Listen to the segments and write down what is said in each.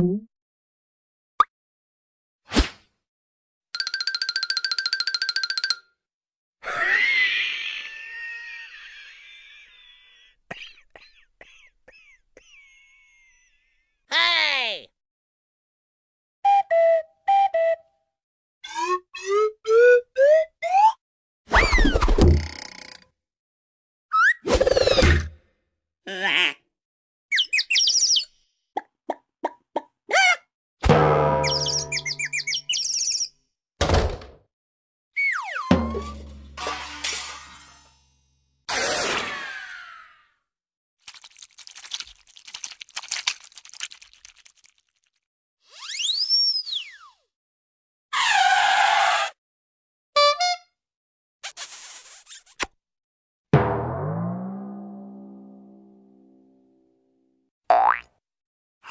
Mm-hmm.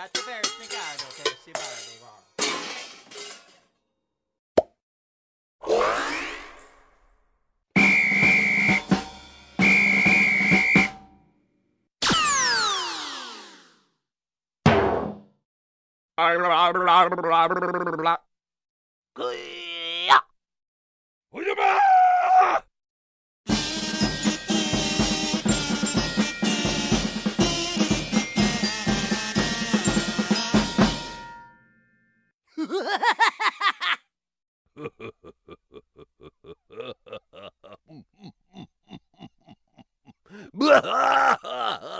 andate per Snegardo che si parla qua. Good. Ha ha ha!